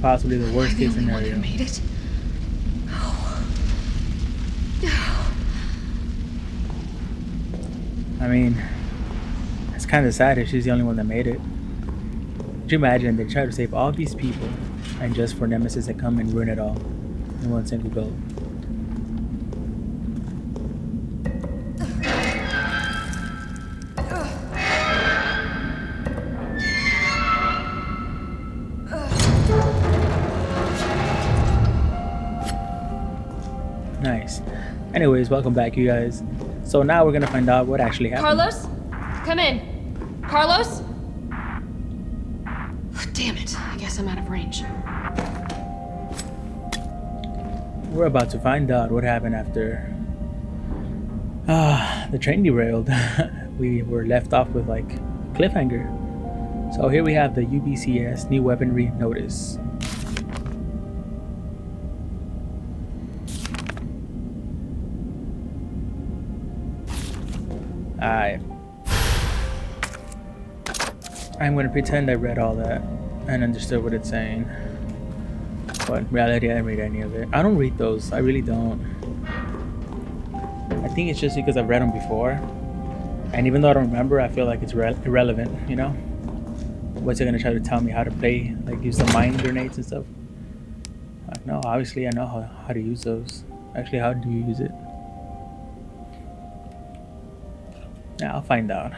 possibly the worst case the one scenario. made it? I mean, it's kind of sad if she's the only one that made it. Could you imagine they try to save all these people, and just for Nemesis to come and ruin it all in one single go? Anyways, welcome back, you guys. So now we're gonna find out what actually happened. Carlos? Come in. Carlos? Damn it. I guess I'm out of range. We're about to find out what happened after ah the train derailed. we were left off with like cliffhanger. So here we have the UBCS new weaponry notice. I I'm gonna pretend I read all that and understood what it's saying. But in reality, I didn't read any of it. I don't read those. I really don't. I think it's just because I've read them before. And even though I don't remember, I feel like it's re- irrelevant, you know? What's it gonna try to tell me how to play? Like use the mine grenades and stuff? No, obviously I know how, how to use those. Actually, how do you use it? Yeah, I'll find out.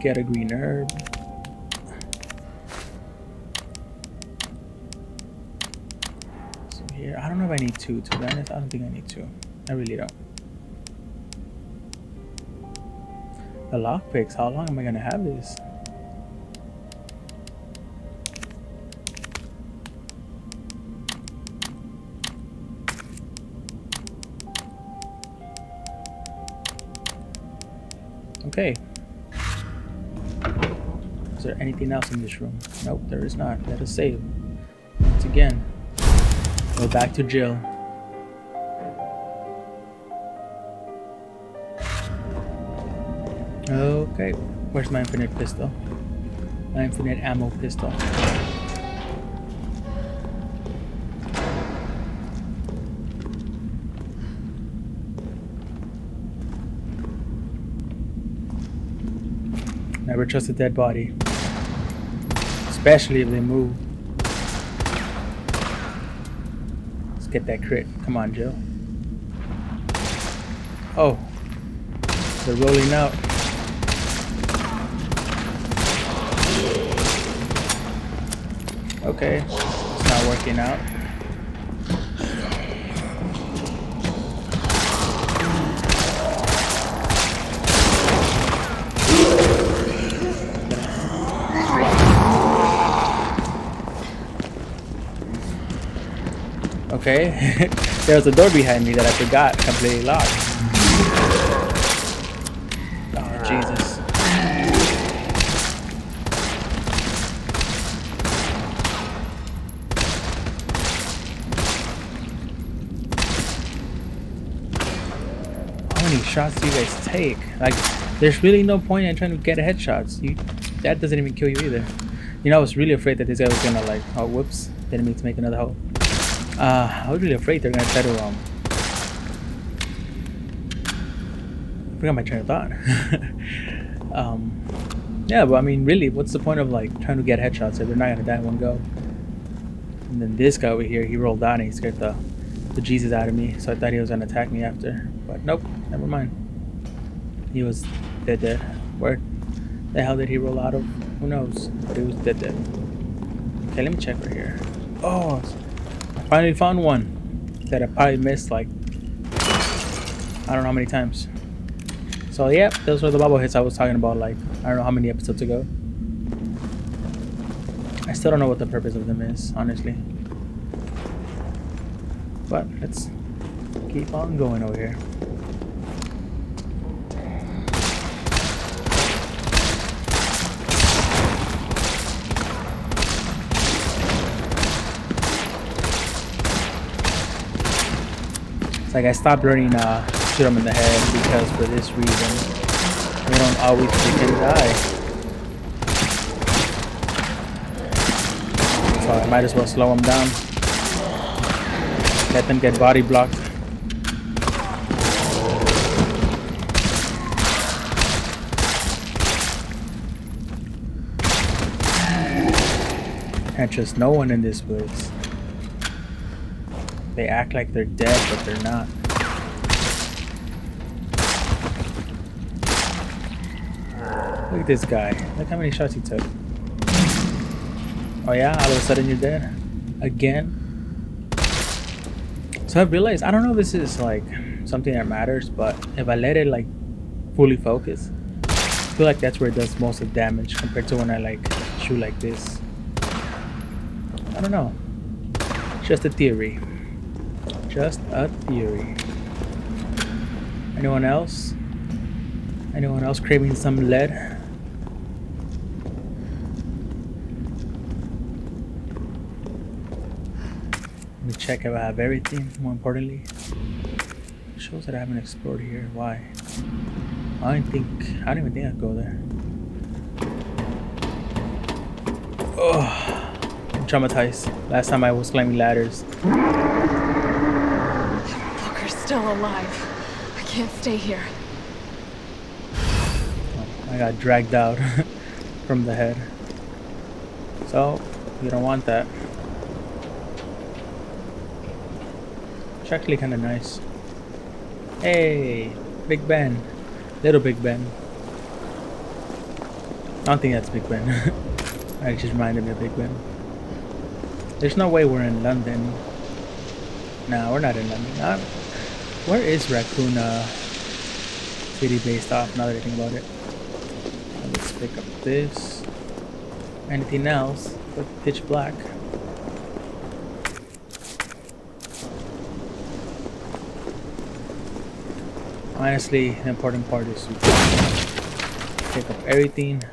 Get a green herb. So here, I don't know if I need two, to be honest. I don't think I need two. I really don't. The lockpicks, how long am I gonna have this? Okay. Is there anything else in this room? Nope, there is not. Let us save. Once again. Go back to Jill. Okay. Where's my infinite pistol? My infinite ammo pistol. Trust a dead body. Especially if they move. Let's get that crit. Come on, Jill. Oh. They're rolling out. Okay. It's not working out. Okay. there was a door behind me that I forgot completely locked. Oh, Jesus. How many shots do you guys take? Like, there's really no point in trying to get headshots. You, that doesn't even kill you either. You know, I was really afraid that this guy was gonna like, oh, whoops, didn't mean to make another hole. Uh, I was really afraid they're gonna try to um. I forgot my train of thought. um, yeah, but I mean, really, what's the point of like trying to get headshots if they're not gonna die in one go? And then this guy over here, he rolled down and he scared the the Jesus out of me, so I thought he was gonna attack me after. But nope, never mind. He was dead dead. Where the hell did he roll out of? Who knows? But he was dead dead. Okay, let me check right here. Oh, finally found one that I probably missed like I don't know how many times. So yeah, those were the bobbleheads I was talking about like I don't know how many episodes ago. I still don't know what the purpose of them is, honestly. But let's keep on going over here. Like I stopped learning uh, shoot 'em in the head because for this reason. We don't always freaking die. So I might as well slow them down. Let them get body blocked. Can't trust no one in this place. They act like they're dead, but they're not. Look at this guy. Look how many shots he took. Oh yeah, all of a sudden you're dead? Again? So I realized, I don't know if this is like something that matters, but if I let it like fully focus, I feel like that's where it does most of damage compared to when I like shoot like this. I don't know. Just a theory. Just a theory. Anyone else? Anyone else craving some lead? Let me check if I have everything, more importantly. It shows that I haven't explored here. Why? I don't think I don't even think I'd go there. Oh I'm traumatized. Last time I was climbing ladders. Fucker's still alive. I can't stay here. I got dragged out from the head. So, you don't want that. It's actually kind of nice. Hey, Big Ben. Little Big Ben. I don't think that's Big Ben. it just reminded me of Big Ben. There's no way we're in London. No, we're not in London. Uh, where is Raccoon uh, City based off now that I think about it? Let's pick up this. Anything else but pitch black. Honestly, the important part is pick up everything,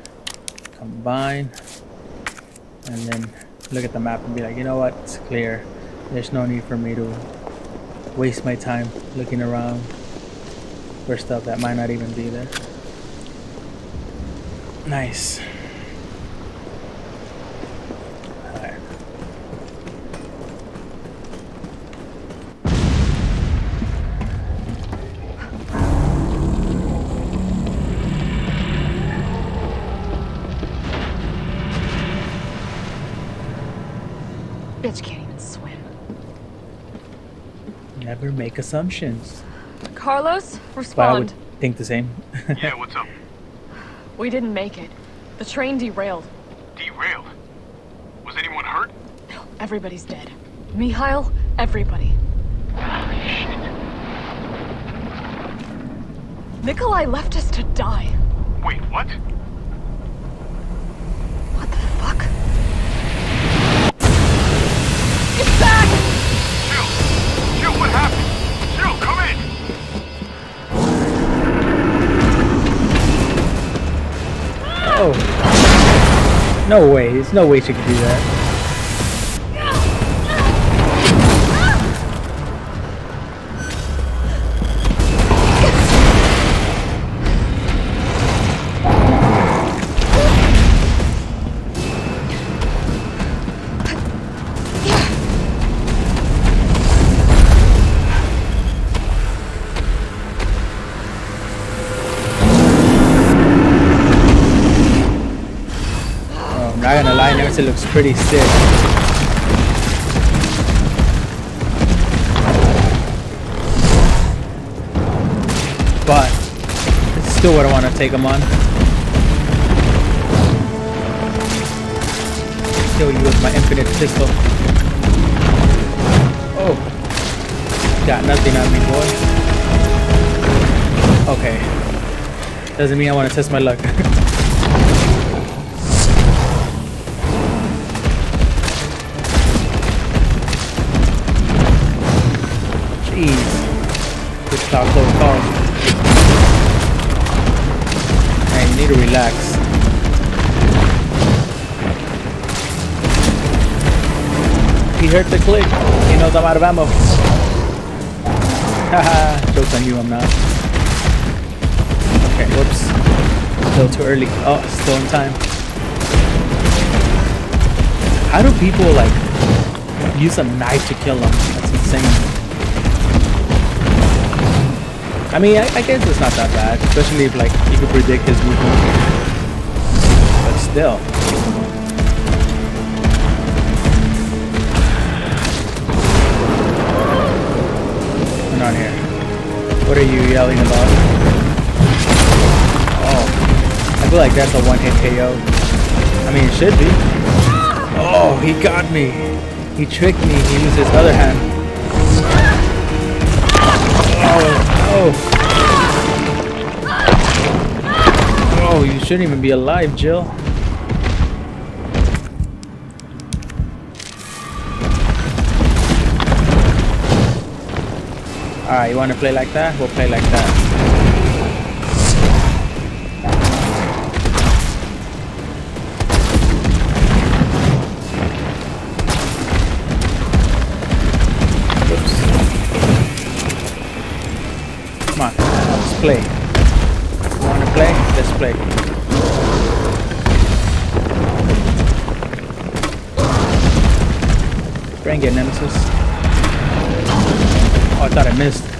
combine, and then look at the map and be like, you know what, it's clear. There's no need for me to waste my time looking around for stuff that might not even be there. Nice. Alright. Bitch swim. Never make assumptions. Carlos, But I respond. would think the same. Yeah, what's up? We didn't make it. The train derailed. Derailed. Was anyone hurt? No, everybody's dead. Mikhail, everybody. Ah, shit. Nikolai left us to die. Wait, what? What No way. There's no way she could do that. Pretty sick. But it's still what I want to take him on. Kill you with my infinite pistol. Oh, got nothing on me, boy. Okay, doesn't mean I want to test my luck. Close call. Hey, you need to relax. He heard the click. He knows I'm out of ammo. Haha, joke's on you, I'm not. Okay, whoops. Little too early. Oh, still in time. How do people like use a knife to kill them? That's insane. I mean, I, I guess it's not that bad, especially if like you could predict his movement. But still. What's on here? What are you yelling about? Oh, I feel like that's a one-hit KO. I mean, it should be. Oh, he got me. He tricked me. He used his other hand. Oh, oh. Oh, you shouldn't even be alive, Jill. Alright, you want to play like that? We'll play like that. Play. You want to play? Let's play. Bring it, Nemesis. Oh, I thought I missed.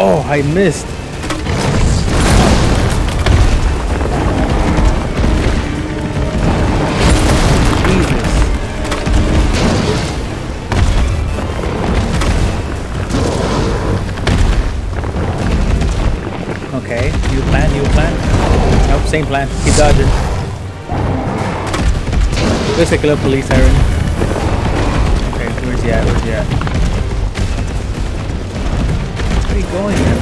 Oh, I missed. Jesus. Okay, new plan, new plan. Nope, same plan. Keep dodging. Like a police siren. Okay, where's he at? Where's he at? Going, man?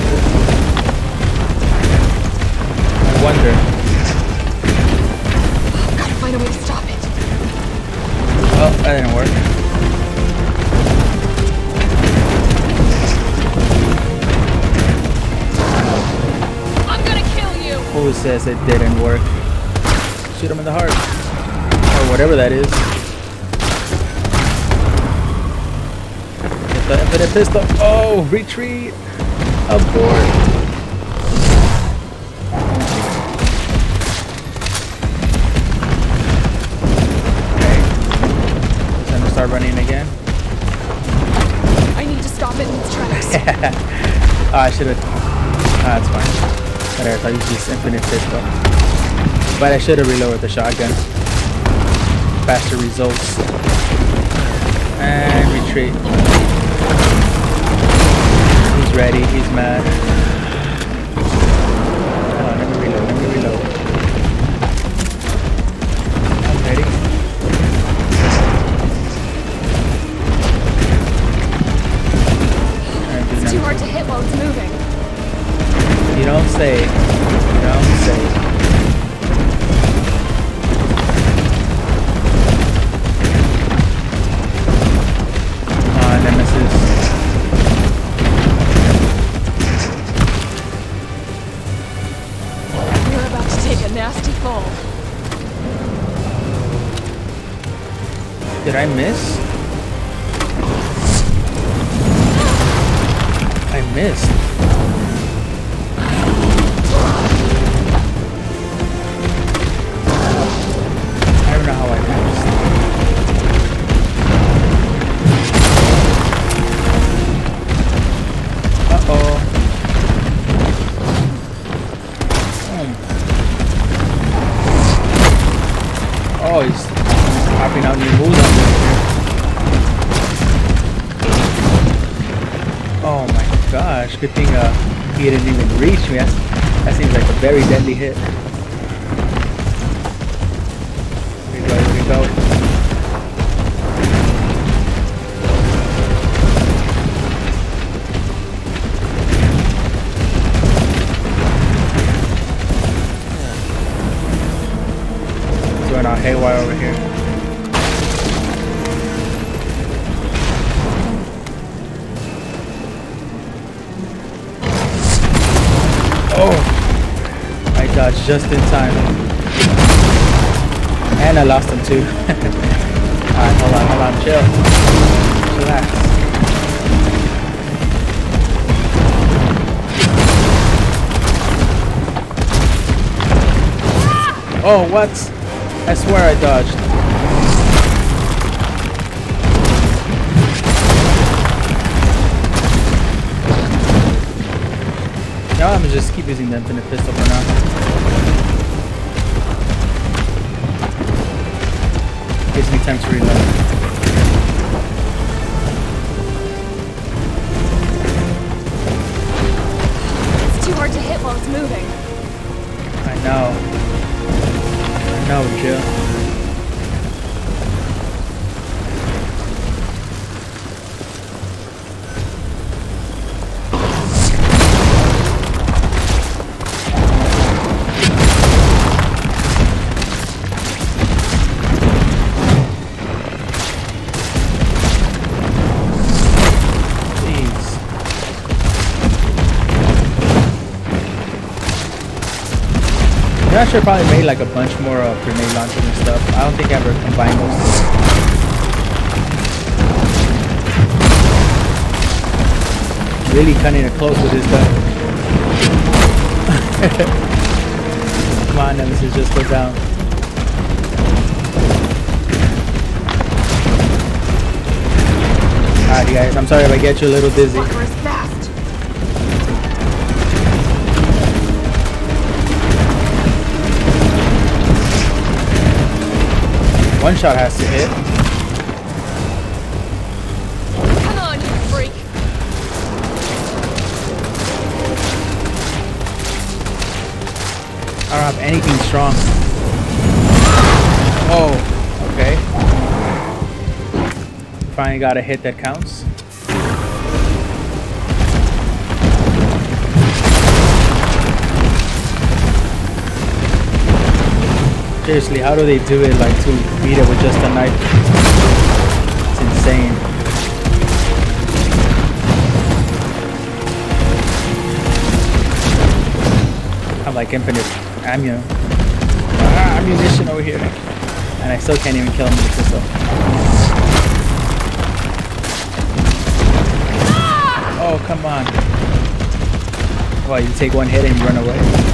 I wonder. Gotta find a way to stop it. Oh, that didn't work. I'm gonna kill you! Who says it didn't work? Shoot him in the heart. Or whatever that is. Get the infinite pistol. Oh, retreat! Abort! Okay. Time to start running again. I need to stop it in its tracks. oh, I should have. Ah, that's fine. Whatever, I'll use this infinite pistol. But I should have reloaded the shotgun. Faster results. And retreat. He's ready, he's mad. Hold on, let me reload, let me reload. I'm ready. It's too hard to hit while it's moving. You don't say. You don't say. Did I miss? I missed. Gosh, good thing uh, he didn't even reach me. That's, that seems like a very deadly hit. Here we go, here we go. Just in time. And I lost him too. Alright, hold on, hold on, chill. Relax. Oh, what? I swear I dodged. Now I'm just keep using the infinite pistol for now. Gives me time to reload. It's too hard to hit while it's moving. I know. I know, Jill. I should probably made like a bunch more uh, grenade launchers and stuff. I don't think I ever combined those. Really cutting it close with this gun. Come on, Nemesis, just go down. Alright guys, I'm sorry if I get you a little dizzy. One shot has to hit. Come on, you freak. I don't have anything strong. Oh, okay. Finally got a hit that counts. Seriously, how do they do it like to beat it with just a knife? It's insane. I have like infinite ammo. Ah, ammunition over here. And I still can't even kill him with the pistol. Oh, come on. Well, you take one hit and you run away.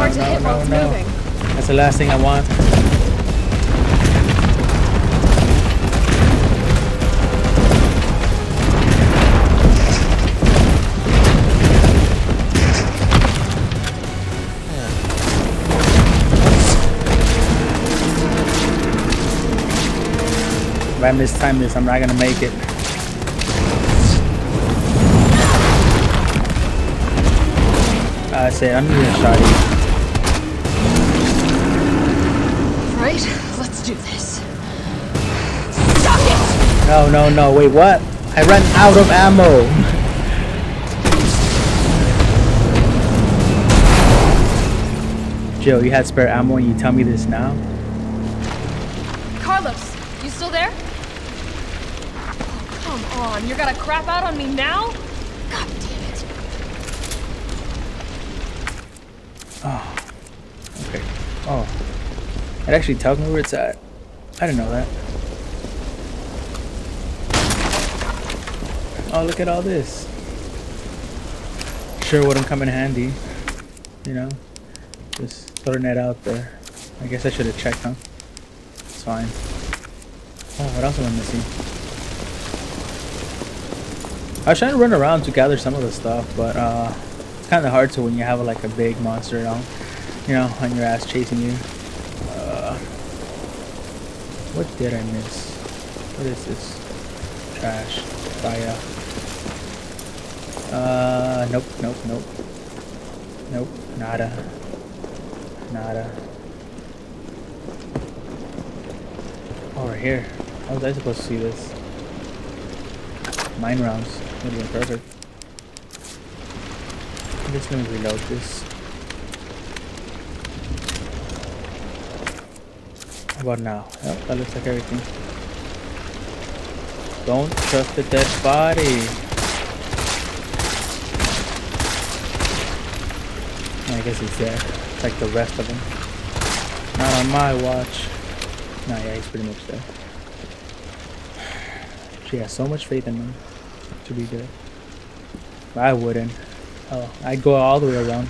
Hard to hit while it's moving. That's the last thing I want. If I mistime this, I'm not gonna make it. Ah, I say I'm using a shotty. No, no, no. Wait, what? I ran out of ammo. Joe, you had spare ammo and you tell me this now? Carlos, you still there? Oh, come on. You're gonna crap out on me now? God damn it. Oh, okay. Oh. It actually tells me where it's at. I didn't know that. Oh, look at all this. Sure wouldn't come in handy. You know? Just throwing that out there. I guess I should have checked, huh? It's fine. Oh, what else am I missing? I was trying to run around to gather some of the stuff, but uh, it's kind of hard to when you have like a big monster on, you know, on your ass chasing you. Uh, what did I miss? What is this? Trash. Fire. Uh, nope, nope, nope. Nope, nada. Nada. Oh, right here. How was I supposed to see this? Mine rounds. Would have been perfect. I'm just gonna reload this. How about now? Yep, that looks like everything. Don't trust the dead body. I guess he's there, like the rest of them. Not on my watch. Nah, yeah, he's pretty much there. She has so much faith in him to be good. I wouldn't. Oh, I'd go all the way around.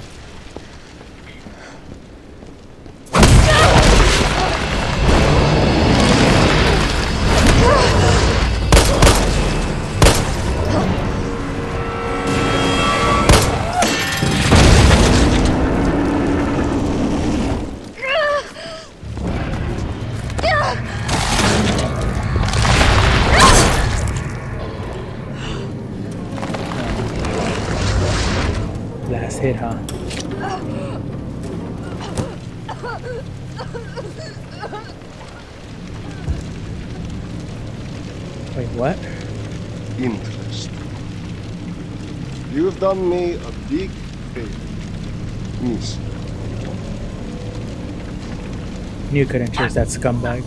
Done me a big favor, Miss. You couldn't chase that scumbag.